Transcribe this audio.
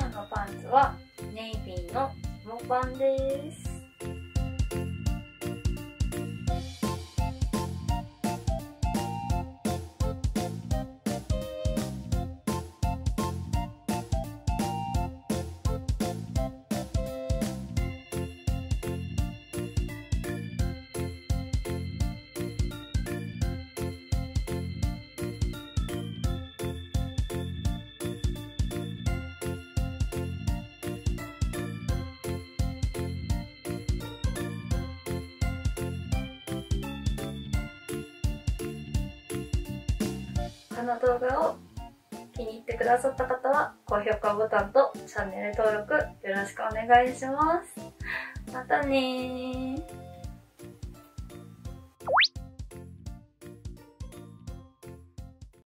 今のパンツはネイビーのモンパンです。この動画を気に入ってくださった方は高評価ボタンとチャンネル登録よろしくお願いします。またね。